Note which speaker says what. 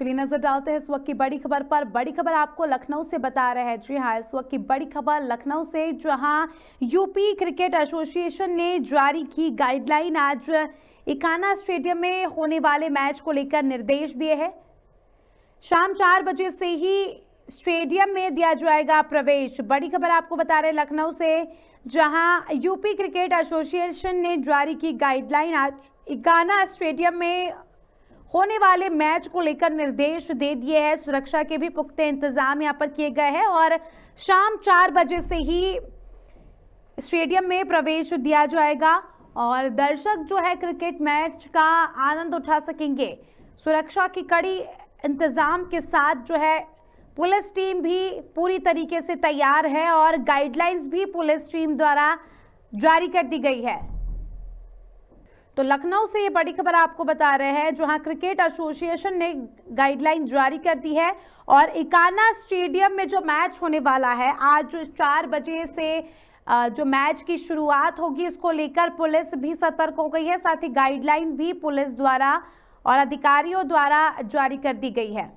Speaker 1: चलिए नज़र डालते हैं इस वक्त की बड़ी खबर पर। बड़ी खबर आपको लखनऊ से बता रहे हैं। जी हाँ इस वक्त की बड़ी खबर लखनऊ से, जहाँ यूपी क्रिकेट एसोसिएशन ने जारी की गाइडलाइन। आज इकाना स्टेडियम में होने वाले मैच को लेकर निर्देश दिए हैं। शाम चार बजे से ही स्टेडियम में दिया जाएगा प्रवेश। बड़ी खबर आपको बता रहे लखनऊ से, जहाँ यूपी क्रिकेट एसोसिएशन ने जारी की गाइडलाइन। आज इकाना स्टेडियम में होने वाले मैच को लेकर निर्देश दे दिए हैं। सुरक्षा के भी पुख्ते इंतज़ाम यहाँ पर किए गए हैं और शाम चार बजे से ही स्टेडियम में प्रवेश दिया जाएगा और दर्शक जो है क्रिकेट मैच का आनंद उठा सकेंगे। सुरक्षा की कड़ी इंतज़ाम के साथ जो है पुलिस टीम भी पूरी तरीके से तैयार है और गाइडलाइंस भी पुलिस टीम द्वारा जारी कर दी गई है। तो लखनऊ से ये बड़ी खबर आपको बता रहे हैं, जहाँ क्रिकेट एसोसिएशन ने गाइडलाइन जारी कर दी है और इकाना स्टेडियम में जो मैच होने वाला है, आज चार बजे से जो मैच की शुरुआत होगी, इसको लेकर पुलिस भी सतर्क हो गई है। साथ ही गाइडलाइन भी पुलिस द्वारा और अधिकारियों द्वारा जारी कर दी गई है।